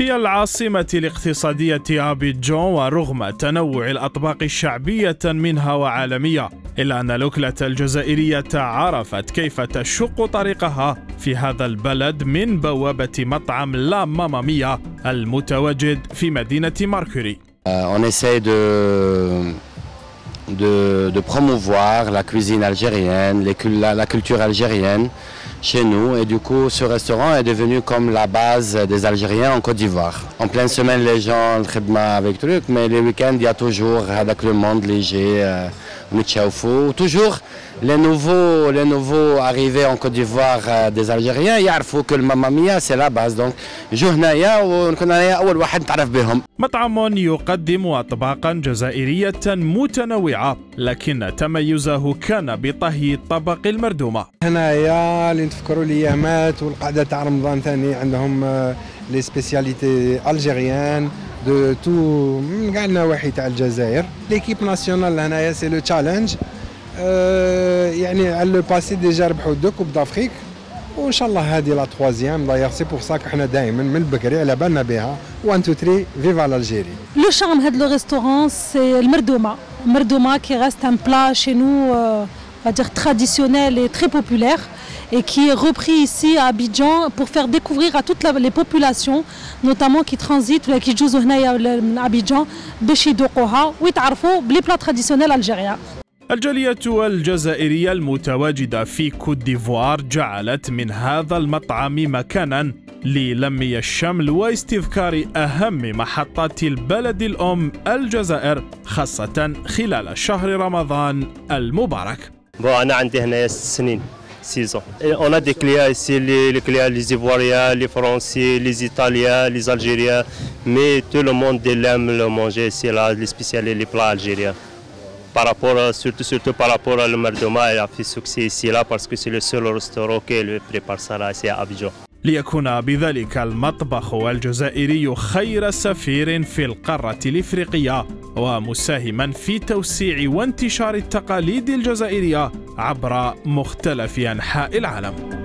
في العاصمة الاقتصادية أبيجون ورغم تنوع الأطباق الشعبية منها وعالمية إلا أن الأكلة الجزائرية عرفت كيف تشق طريقها في هذا البلد من بوابة مطعم لا ماما ميا المتواجد في مدينة ماركوري euh, On essaie de, de, de promouvoir la cuisine algérienne, la, la culture algérienne. Chez nous et du coup ce restaurant est devenu comme la base des Algériens en Côte d'Ivoire. En pleine semaine les gens le avec truc mais les week-ends il y a toujours avec le monde léger, euh, toujours les nouveaux, les nouveaux arrivés en Côte d'Ivoire euh, des Algériens. يعرفوا que le Mamma Mia c'est la base donc. جو هنايا ونكون أنا اول واحد نتعرف بهم مطعم يقدم اطباقا جزائرية متنوعة لكن تميزه كان بطهي الطبق المردومة. هنايا اللي نتفكروا الايامات والقعدة تاع رمضان ثاني عندهم les spécialités algériennes. de tout من كاع النواحي تاع الجزائر l'équipe nationale هنايا c'est le challenge يعني على le passé déjà ربحوا deux coupes d'Afrique وان شاء الله هذه la troisième d'ailleurs c'est pour ça حنا دائما من بكري على بالنا بها 1 2 3 viva l'Algérie le charme هاد le restaurant c'est المردومه المردومه qui reste un plat chez nous va dire traditionnel et très et qui est repris ici à Abidjan pour faire découvrir à toutes les populations notamment qui transitent ou qui jouent à Abidjan باش يذوقوها ويتعرفوا بلي plat traditionnel algérien الجالية الجزائرية المتواجدة في كوت ديفوار جعلت من هذا المطعم مكانا للم الشمل واستذكار أهم محطات البلد الأم الجزائر خاصة خلال شهر رمضان المبارك. بو أنا عندي هنا ست سنين. سيزون On a des clients ici, les, les clients, les Ivoiriens, les Français, les Italiens, les Algériens, mais tout le monde aime le manger ici, là, les spécialités, les plats algériens. par rapport, surtout, surtout par rapport à le Merdoma, il a fait succès ici là parce que c'est le seul restaurant qui prépare ça là, ici à Abidjan. ليكون بذلك المطبخ الجزائري خير سفير في القارة الإفريقية ومساهما في توسيع وانتشار التقاليد الجزائرية عبر مختلف أنحاء العالم.